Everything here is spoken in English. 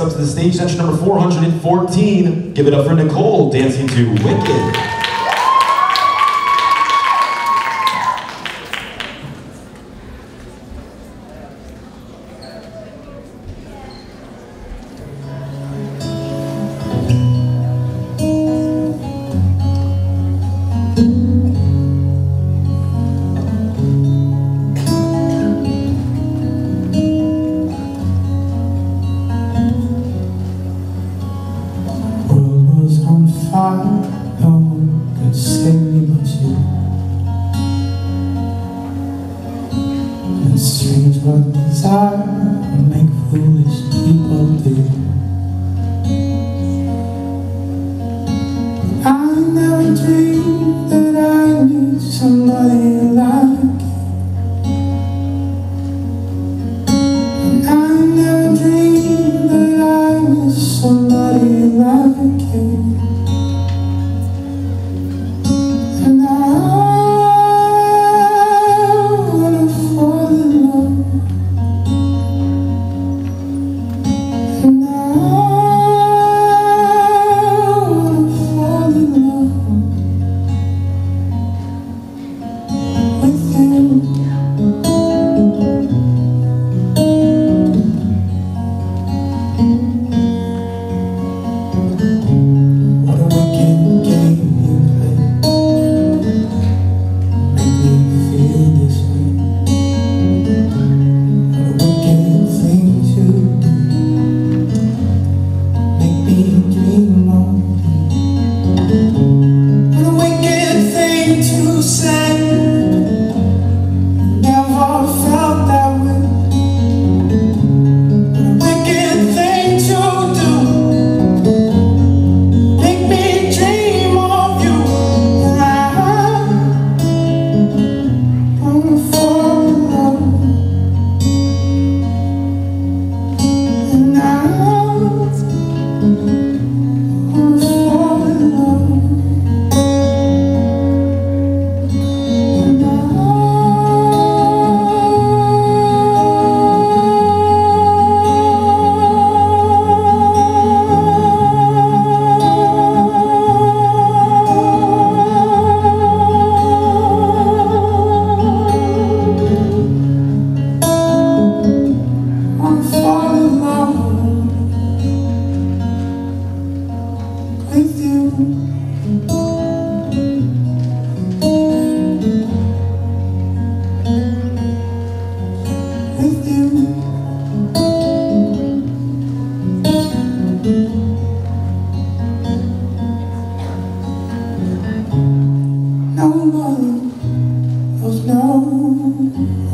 Up to the stage, section number 414. Give it up for Nicole dancing to Wicked. No one could save but you. And strange what desire will make foolish No more of no.